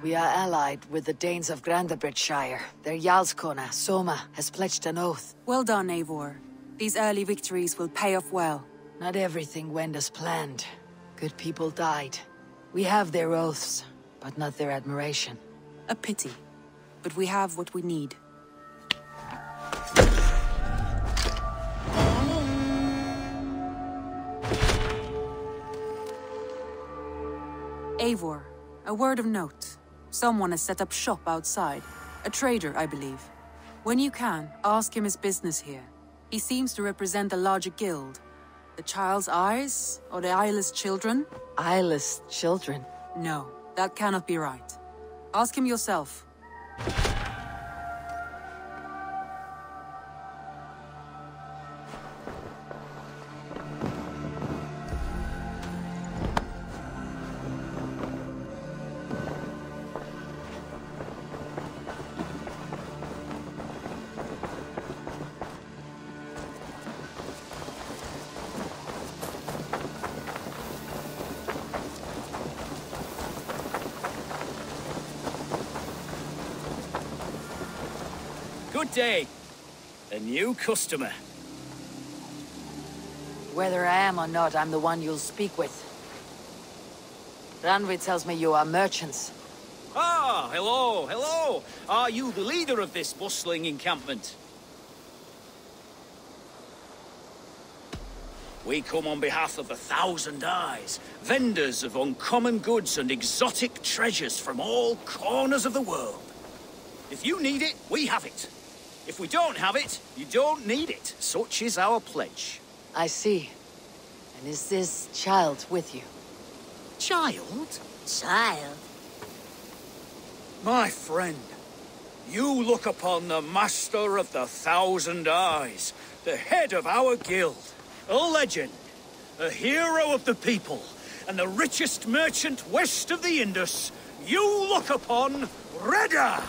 We are allied with the Danes of Grantebridgescire. Their Jarlskona, Soma, has pledged an oath. Well done, Eivor. These early victories will pay off well. Not everything went as planned. Good people died. We have their oaths, but not their admiration. A pity. But we have what we need. Eivor, a word of note. Someone has set up shop outside. A trader, I believe. When you can, ask him his business here. He seems to represent a larger guild. The child's eyes? Or the eyeless children? Eyeless children? No, that cannot be right. Ask him yourself. Good day. A new customer. Whether I am or not, I'm the one you'll speak with. Randvi tells me you are merchants. Ah, hello, hello. Are you the leader of this bustling encampment? We come on behalf of a thousand eyes, vendors of uncommon goods and exotic treasures from all corners of the world. If you need it, we have it. If we don't have it, you don't need it. Such is our pledge. I see. And is this child with you? Child? Child? My friend, you look upon the master of the Thousand Eyes, the head of our guild, a legend, a hero of the people, and the richest merchant west of the Indus. You look upon Reda!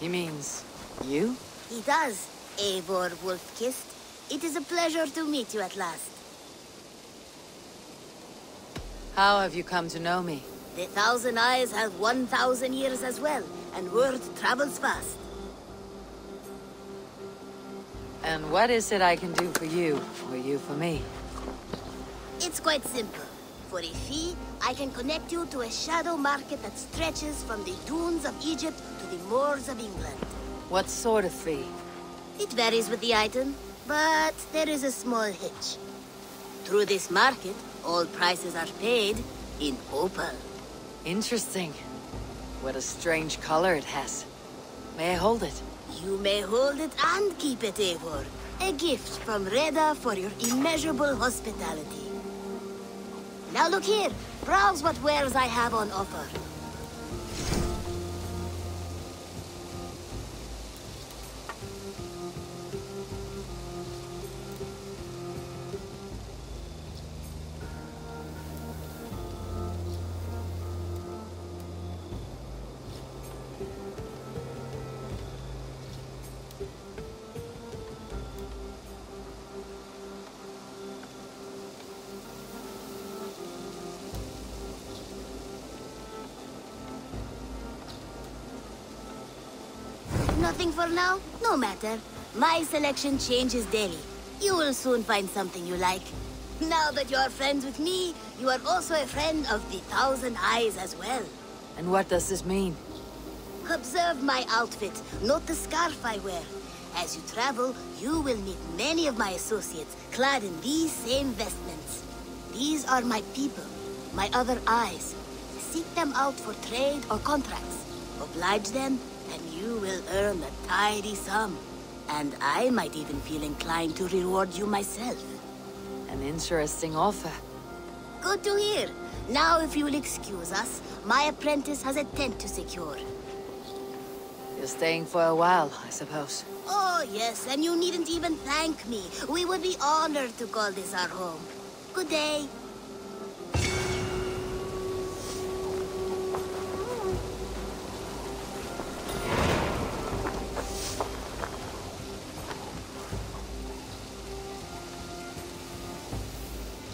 He means you? He does, Eivor Wolf-Kissed. It is a pleasure to meet you at last. How have you come to know me? The Thousand Eyes have 1,000 years as well, and word travels fast. And what is it I can do for you, or you for me? It's quite simple. For a fee, I can connect you to a shadow market that stretches from the dunes of Egypt to the moors of England. What sort of fee? It varies with the item, but there is a small hitch. Through this market, all prices are paid in opal. Interesting. What a strange color it has. May I hold it? You may hold it and keep it, Eivor. A gift from Reda for your immeasurable hospitality. Now look here. Browse what wares I have on offer. Nothing for now? No matter. My selection changes daily. You will soon find something you like. Now that you are friends with me, you are also a friend of the Thousand Eyes as well. And what does this mean? Observe my outfit, not the scarf I wear. As you travel, you will meet many of my associates, clad in these same vestments. These are my people, my other eyes. Seek them out for trade or contracts. Oblige them, and you will earn a tidy sum. And I might even feel inclined to reward you myself. An interesting offer. Good to hear. Now, if you will excuse us, my apprentice has a tent to secure. You're staying for a while, I suppose. Oh, yes, and you needn't even thank me. We would be honored to call this our home. Good day.